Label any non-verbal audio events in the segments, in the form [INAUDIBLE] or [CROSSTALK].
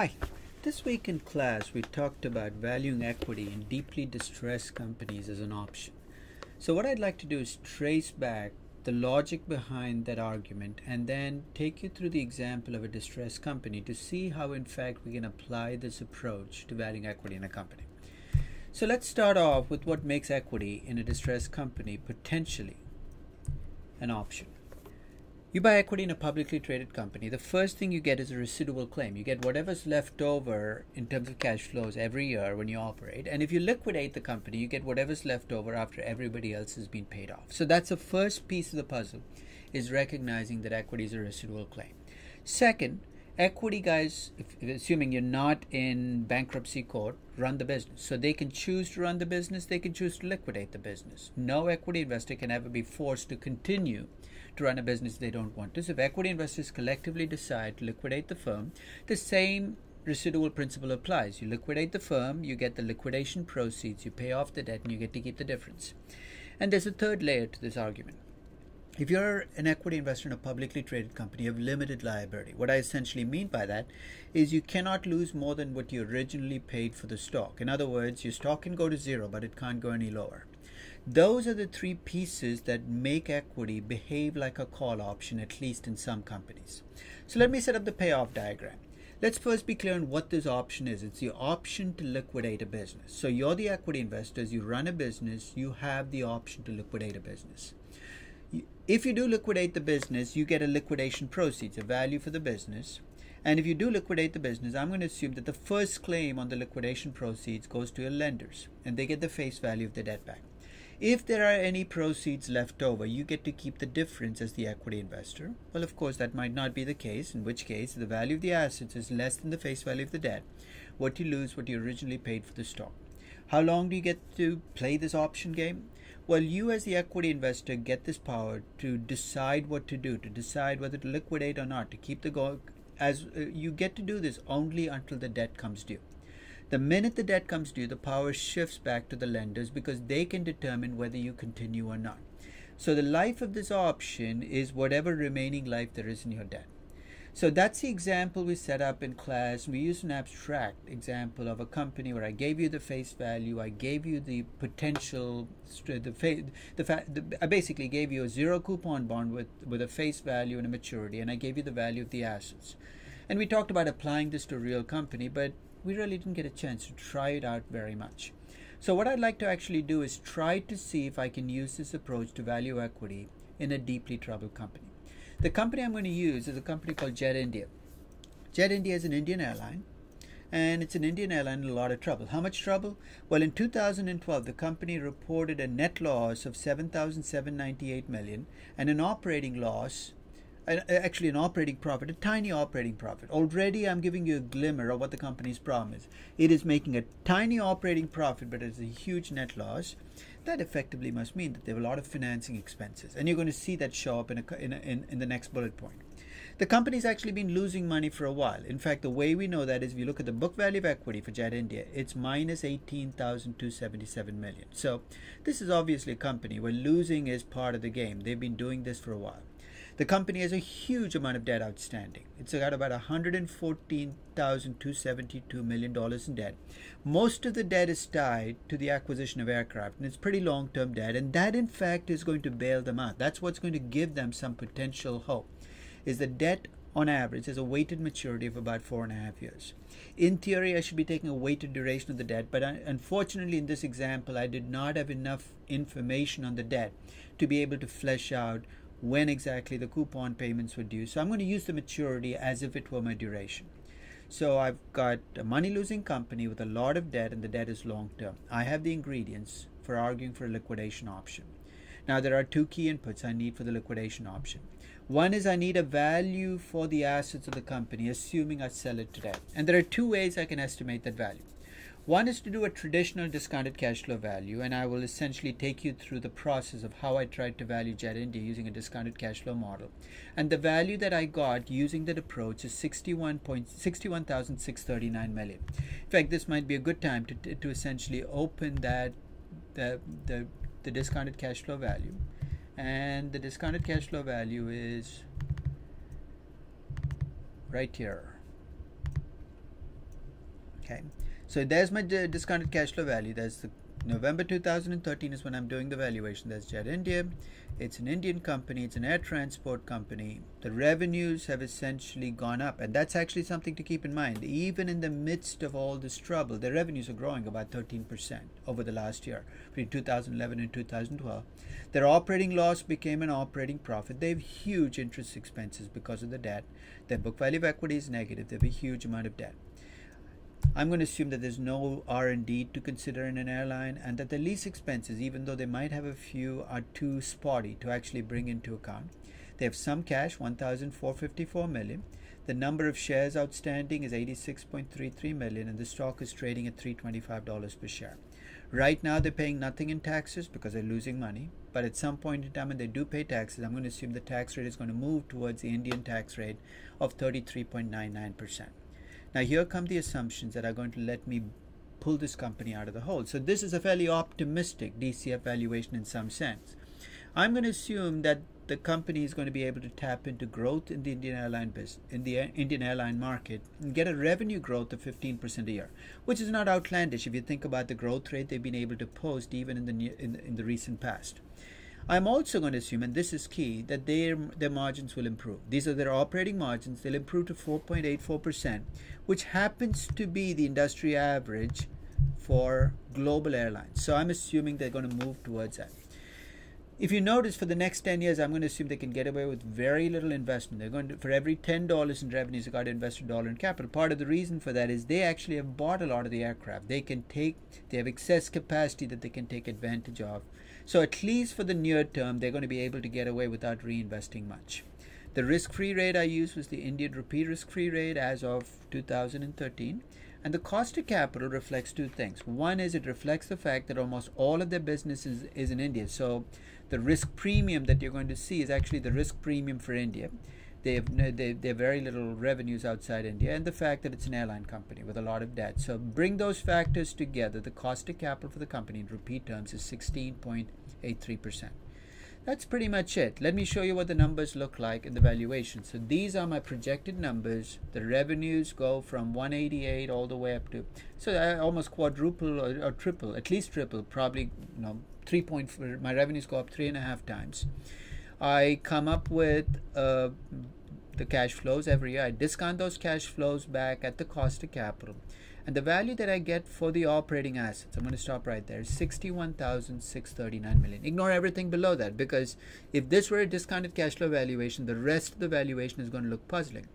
Hi. This week in class, we talked about valuing equity in deeply distressed companies as an option. So, what I'd like to do is trace back the logic behind that argument and then take you through the example of a distressed company to see how, in fact, we can apply this approach to valuing equity in a company. So, let's start off with what makes equity in a distressed company potentially an option. You buy equity in a publicly traded company, the first thing you get is a residual claim. You get whatever's left over in terms of cash flows every year when you operate. And if you liquidate the company, you get whatever's left over after everybody else has been paid off. So that's the first piece of the puzzle is recognizing that equity is a residual claim. Second, equity guys, if, assuming you're not in bankruptcy court, run the business. So they can choose to run the business, they can choose to liquidate the business. No equity investor can ever be forced to continue to run a business they don't want to. So if equity investors collectively decide to liquidate the firm, the same residual principle applies. You liquidate the firm, you get the liquidation proceeds, you pay off the debt, and you get to keep the difference. And there's a third layer to this argument. If you're an equity investor in a publicly traded company, you have limited liability. What I essentially mean by that is you cannot lose more than what you originally paid for the stock. In other words, your stock can go to zero, but it can't go any lower. Those are the three pieces that make equity behave like a call option, at least in some companies. So let me set up the payoff diagram. Let's first be clear on what this option is. It's the option to liquidate a business. So you're the equity investors, you run a business, you have the option to liquidate a business. If you do liquidate the business, you get a liquidation proceeds, a value for the business. And if you do liquidate the business, I'm going to assume that the first claim on the liquidation proceeds goes to your lenders and they get the face value of the debt back. If there are any proceeds left over, you get to keep the difference as the equity investor. Well, of course, that might not be the case, in which case the value of the assets is less than the face value of the debt. What you lose, what you originally paid for the stock. How long do you get to play this option game? Well, you as the equity investor get this power to decide what to do, to decide whether to liquidate or not, to keep the go as uh, you get to do this only until the debt comes due. The minute the debt comes due, the power shifts back to the lenders because they can determine whether you continue or not. So the life of this option is whatever remaining life there is in your debt. So that's the example we set up in class. We used an abstract example of a company where I gave you the face value, I gave you the potential, the, fa- the, fa- the I basically gave you a zero coupon bond with, with a face value and a maturity, and I gave you the value of the assets. And we talked about applying this to a real company, but we really didn't get a chance to try it out very much. So what I'd like to actually do is try to see if I can use this approach to value equity in a deeply troubled company. The company I'm going to use is a company called Jet India. Jet India is an Indian airline and it's an Indian airline in a lot of trouble. How much trouble? Well, in 2012, the company reported a net loss of 7,798 million and an operating loss actually an operating profit, a tiny operating profit. Already I'm giving you a glimmer of what the company's problem is. It is making a tiny operating profit, but it's a huge net loss. That effectively must mean that there are a lot of financing expenses. And you're going to see that show up in, a, in, a, in, in the next bullet point. The company's actually been losing money for a while. In fact, the way we know that is if you look at the book value of equity for Jet India, it's minus 18,277 million. So this is obviously a company where losing is part of the game. They've been doing this for a while. The company has a huge amount of debt outstanding. It's got about $114,272 million in debt. Most of the debt is tied to the acquisition of aircraft, and it's pretty long term debt, and that in fact is going to bail them out. That's what's going to give them some potential hope. Is the debt on average has a weighted maturity of about four and a half years. In theory, I should be taking a weighted duration of the debt, but uh, unfortunately, in this example, I did not have enough information on the debt to be able to flesh out when exactly the coupon payments were due. So I'm going to use the maturity as if it were my duration. So I've got a money losing company with a lot of debt and the debt is long term. I have the ingredients for arguing for a liquidation option. Now there are two key inputs I need for the liquidation option. One is I need a value for the assets of the company, assuming I sell it today. And there are two ways I can estimate that value. One is to do a traditional discounted cash flow value, and I will essentially take you through the process of how I tried to value Jet India using a discounted cash flow model. And the value that I got using that approach is 61,639 million. In fact, this might be a good time to, to essentially open that the, the, the discounted cash flow value. And the discounted cash flow value is right here. Okay, so there's my discounted cash flow value. There's the November 2013 is when I'm doing the valuation. There's Jet India. It's an Indian company, it's an air transport company. The revenues have essentially gone up, and that's actually something to keep in mind. Even in the midst of all this trouble, the revenues are growing about 13% over the last year, between 2011 and 2012. Their operating loss became an operating profit. They have huge interest expenses because of the debt. Their book value of equity is negative. They have a huge amount of debt. I'm going to assume that there's no R&D to consider in an airline and that the lease expenses, even though they might have a few, are too spotty to actually bring into account. They have some cash, 1,454 million. The number of shares outstanding is 86.33 million and the stock is trading at $325 per share. Right now they're paying nothing in taxes because they're losing money. But at some point in time when they do pay taxes, I'm going to assume the tax rate is going to move towards the Indian tax rate of 33.99%. Now here come the assumptions that are going to let me pull this company out of the hole. So this is a fairly optimistic DCF valuation in some sense. I'm going to assume that the company is going to be able to tap into growth in the Indian airline business, in the Indian airline market and get a revenue growth of 15% a year, which is not outlandish if you think about the growth rate they've been able to post even in the in, in the recent past. I'm also going to assume, and this is key, that their, their margins will improve. These are their operating margins. They'll improve to 4.84%, which happens to be the industry average for global airlines. So I'm assuming they're going to move towards that. If you notice, for the next 10 years, I'm going to assume they can get away with very little investment. They're going to, for every $10 in revenues, they've got to invest a dollar in capital. Part of the reason for that is they actually have bought a lot of the aircraft. They can take, they have excess capacity that they can take advantage of. So at least for the near term, they're going to be able to get away without reinvesting much. The risk-free rate I used was the Indian rupee risk-free rate as of 2013. And the cost of capital reflects two things. One is it reflects the fact that almost all of their business is, is in India. So the risk premium that you're going to see is actually the risk premium for India. They have, they, they have very little revenues outside India, and the fact that it's an airline company with a lot of debt. So bring those factors together. The cost of capital for the company in rupee terms is 16.83%. That's pretty much it. Let me show you what the numbers look like in the valuation. So these are my projected numbers. The revenues go from 188 all the way up to, so I almost quadruple or, or triple, at least triple, probably, you know, three point, my revenues go up three and a half times. I come up with uh, the cash flows every year. I discount those cash flows back at the cost of capital. And the value that I get for the operating assets, I'm going to stop right there, 61,639 million. Ignore everything below that because if this were a discounted cash flow valuation, the rest of the valuation is going to look puzzling.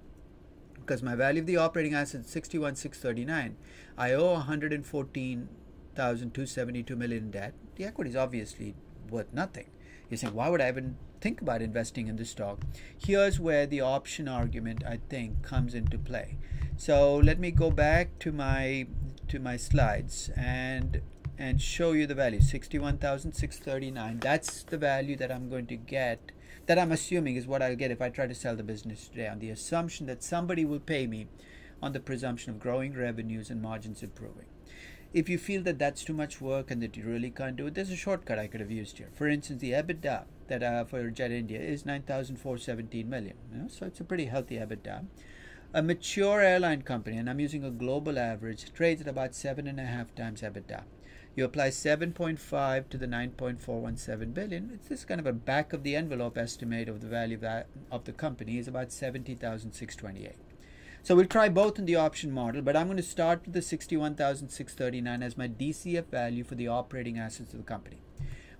Because my value of the operating assets is 61,639. I owe 114,272 million in debt. The equity is obviously worth nothing. You're saying, why would I even think about investing in this stock? Here's where the option argument, I think, comes into play. So let me go back to my to my slides and and show you the value 61,639 that's the value that I'm going to get that I'm assuming is what I'll get if I try to sell the business today on the assumption that somebody will pay me on the presumption of growing revenues and margins improving if you feel that that's too much work and that you really can't do it, there's a shortcut I could have used here. For instance, the EBITDA that uh, for Jet India is 9,417 million. You know, so it's a pretty healthy EBITDA. A mature airline company, and I'm using a global average, trades at about seven and a half times EBITDA. You apply 7.5 to the 9.417 billion. It's this kind of a back of the envelope estimate of the value of, the company is about 70,628. So we'll try both in the option model, but I'm going to start with the 61,639 as my DCF value for the operating assets of the company.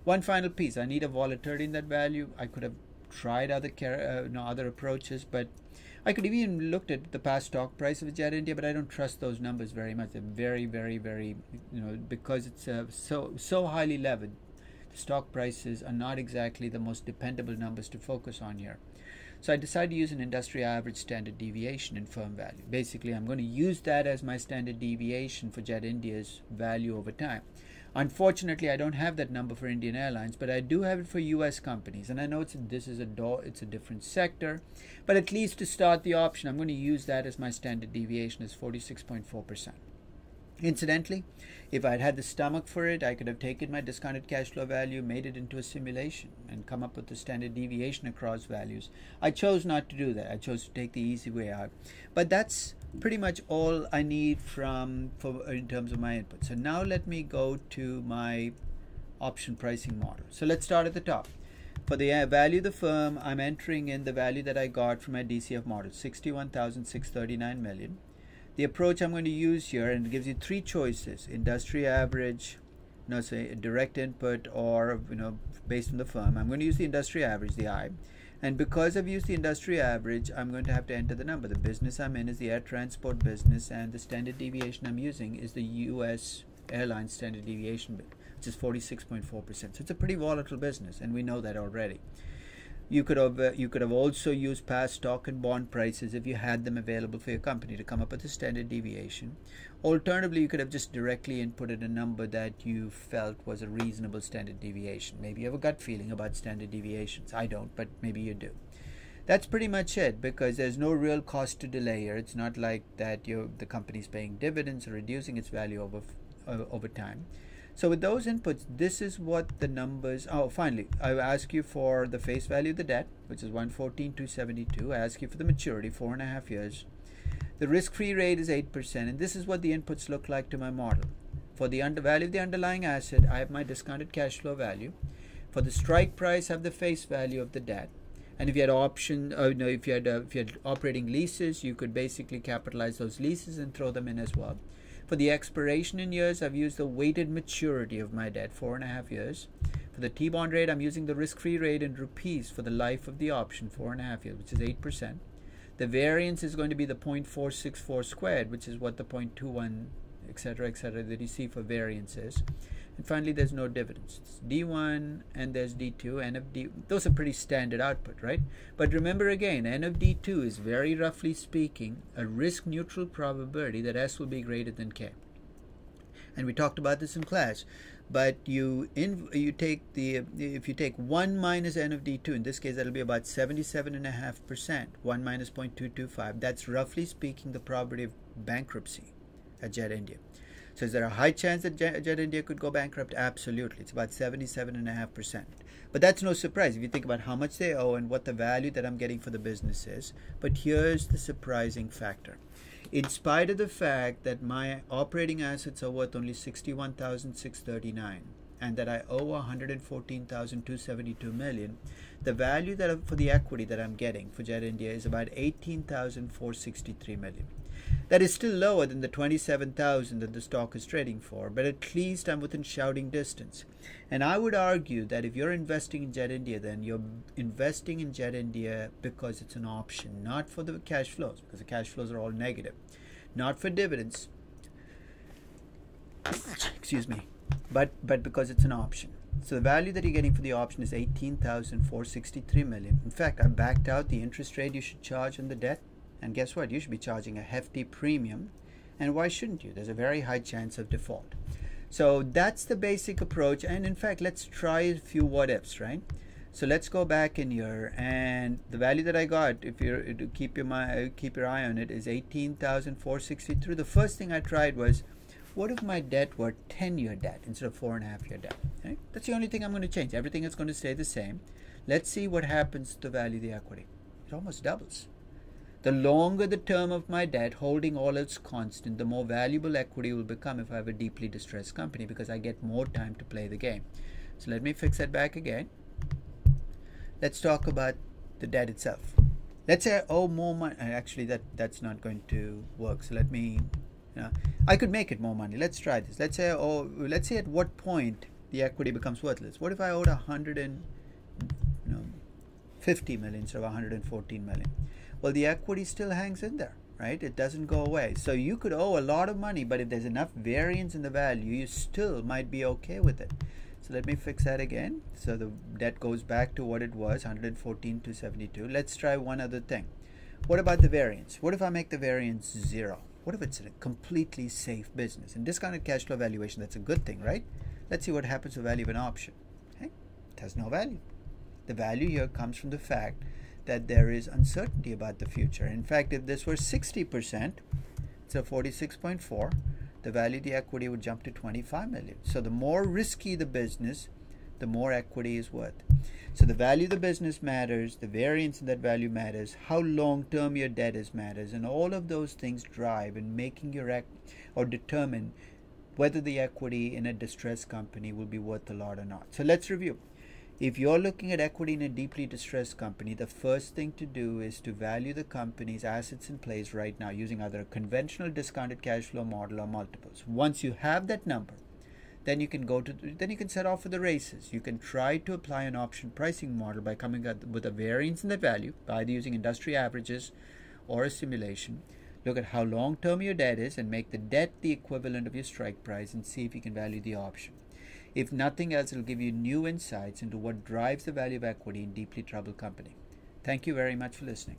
One final piece, I need a volatility in that value. I could have tried other uh, no, other approaches, but I could have even looked at the past stock price of Jet India, but I don't trust those numbers very much. They're very, very, very, you know, because it's uh, so so highly levered. The stock prices are not exactly the most dependable numbers to focus on here. So I decided to use an industry average standard deviation in firm value. Basically, I'm going to use that as my standard deviation for Jet India's value over time. Unfortunately, I don't have that number for Indian Airlines, but I do have it for U.S. companies. And I know it's this is a do, it's a different sector, but at least to start the option, I'm going to use that as my standard deviation is 46.4 percent. Incidentally, if I'd had the stomach for it, I could have taken my discounted cash flow value, made it into a simulation, and come up with the standard deviation across values. I chose not to do that. I chose to take the easy way out. But that's pretty much all I need from for in terms of my input. So now let me go to my option pricing model. So let's start at the top. For the uh, value of the firm, I'm entering in the value that I got from my DCF model, 61,639 million. The approach I'm going to use here, and it gives you three choices, industry average, you know, say direct input or, you know, based on the firm. I'm going to use the industry average, the I. And because I've used the industry average, I'm going to have to enter the number. The business I'm in is the air transport business, and the standard deviation I'm using is the U.S. airline standard deviation, which is 46.4%. So it's a pretty volatile business, and we know that already. You could have uh, you could have also used past stock and bond prices if you had them available for your company to come up with a standard deviation. Alternatively, you could have just directly inputted a number that you felt was a reasonable standard deviation. Maybe you have a gut feeling about standard deviations. I don't, but maybe you do. That's pretty much it because there's no real cost to delay here. It's not like that you the company's paying dividends or reducing its value over uh, over time. So with those inputs, this is what the numbers, oh, finally, I ask you for the face value of the debt, which is 114,272. I ask you for the maturity, four and a half years. The risk-free rate is 8%, and this is what the inputs look like to my model. For the under value of the underlying asset, I have my discounted cash flow value. For the strike price, I have the face value of the debt. And if you had option, uh, no, if you had uh, if you had operating leases, you could basically capitalize those leases and throw them in as well. For the expiration in years, I've used the weighted maturity of my debt, four and a half years. For the T-bond rate, I'm using the risk-free rate in rupees for the life of the option, four and a half years, which is 8%. The variance is going to be the 0.464 squared, which is what the 0.21, etc., etc., that you see for variance is. And finally, there's no dividends. It's D1 and there's D2. N of D, those are pretty standard output, right? But remember again, N of D2 is very roughly speaking a risk neutral probability that S will be greater than K. And we talked about this in class. But you in you take the if you take one minus n of d2 in this case that'll be about 77 and a half percent 1 minus 0.225 that's roughly speaking the probability of bankruptcy at Jet India so is there a high chance that Jet, India could go bankrupt? Absolutely. It's about 77.5%. But that's no surprise if you think about how much they owe and what the value that I'm getting for the business is. But here's the surprising factor. In spite of the fact that my operating assets are worth only 61,639 and that I owe 114,272 million, the value that for the equity that I'm getting for Jet India is about 18,463 million. That is still lower than the 27,000 that the stock is trading for, but at least I'm within shouting distance. And I would argue that if you're investing in Jet India, then you're investing in Jet India because it's an option, not for the cash flows, because the cash flows are all negative, not for dividends. [COUGHS] Excuse me, but but because it's an option. So the value that you're getting for the option is 18,463 million. In fact, I backed out the interest rate you should charge on the debt and guess what? You should be charging a hefty premium. And why shouldn't you? There's a very high chance of default. So that's the basic approach. And in fact, let's try a few what ifs, right? So let's go back in here, and the value that I got, if you keep your my, keep your eye on it, is eighteen thousand four sixty three. The first thing I tried was, what if my debt were ten year debt instead of four and a half year debt? Right? That's the only thing I'm going to change. Everything is going to stay the same. Let's see what happens to the value of the equity. It almost doubles. The longer the term of my debt, holding all else constant, the more valuable equity will become if I have a deeply distressed company because I get more time to play the game. So let me fix that back again. Let's talk about the debt itself. Let's say I owe more money. Uh, actually, that that's not going to work. So let me, you know, I could make it more money. Let's try this. Let's say oh, let's say at what point the equity becomes worthless. What if I owed a hundred and you know, 50 million instead of 114 million? Well, the equity still hangs in there, right? It doesn't go away. So you could owe a lot of money, but if there's enough variance in the value, you still might be okay with it. So let me fix that again. So the debt goes back to what it was, 114 to 72. Let's try one other thing. What about the variance? What if I make the variance zero? What if it's a completely safe business? In discounted cash flow valuation, that's a good thing, right? Let's see what happens to value of an option. Okay? It has no value. The value here comes from the fact that there is uncertainty about the future. In fact, if this were 60%, it's a 46.4, the value of the equity would jump to 25 million. So the more risky the business, the more equity is worth. So the value of the business matters, the variance in that value matters, how long term your debt is matters, and all of those things drive in making your ec- or determine whether the equity in a distressed company will be worth a lot or not. So let's review. If you're looking at equity in a deeply distressed company, the first thing to do is to value the company's assets in place right now using either a conventional discounted cash flow model or multiples. Once you have that number, then you can go to then you can set off for the races. You can try to apply an option pricing model by coming up with a variance in that value by either using industry averages or a simulation. Look at how long term your debt is and make the debt the equivalent of your strike price and see if you can value the option. If nothing else, it'll give you new insights into what drives the value of equity in deeply troubled company. Thank you very much for listening.